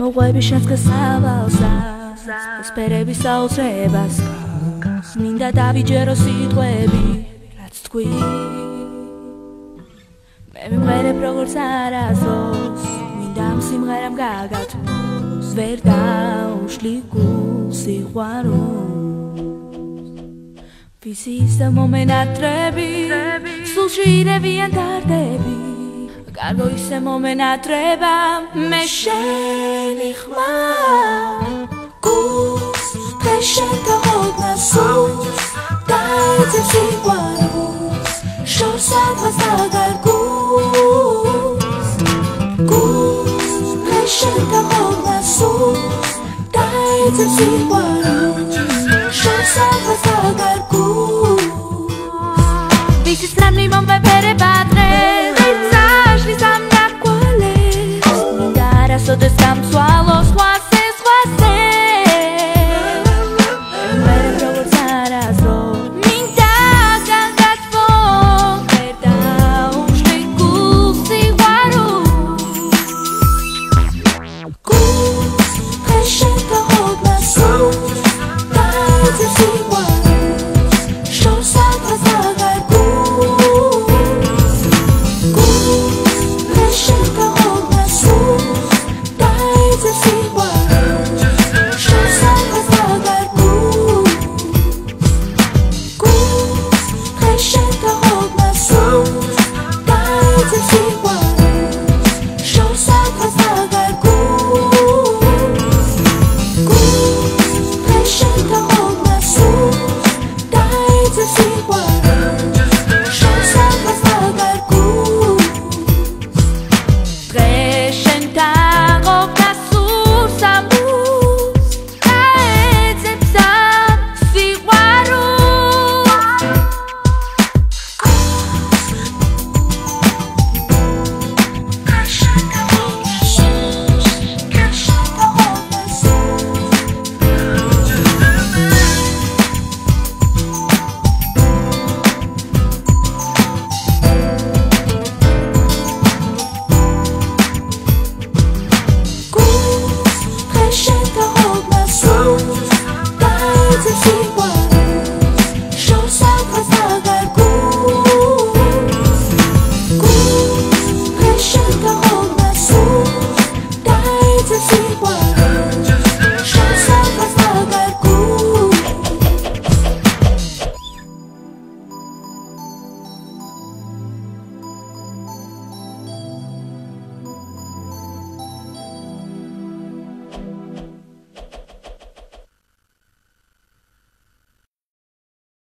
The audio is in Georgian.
მოყვები შეცგეს სავალსა სფერების საოცრებას მინდა დავიჯერო სიტყვები რაც თქვი. მე მიმღერებ როგორც არასდროს მინდა ამ სიმღერამ გაგათმოს ვერ დაუშლი გულს სიყვარულს ვიზის მომენატრები სულში ირევიან დარდები კარგო ისე მომენატრება მე შენი ხმა. გულს და შეთხოვნა სულს და ეცებ სიყვარულს შორს აყვას დაგარგულს გულს და შეთხოვნა სულს და ეცებ სიყვარულს შორს აყვას დაგარგულს ვისის ნამდვილ მომვეპერება დღეს სამსვალო სხვასე სხვასე ვერ როგორც არასდო მინდა გაგათბო ვერ დაუშვი გულს სიყვარო გულს ფეშე გოღმა სულ დაძე სიყვარო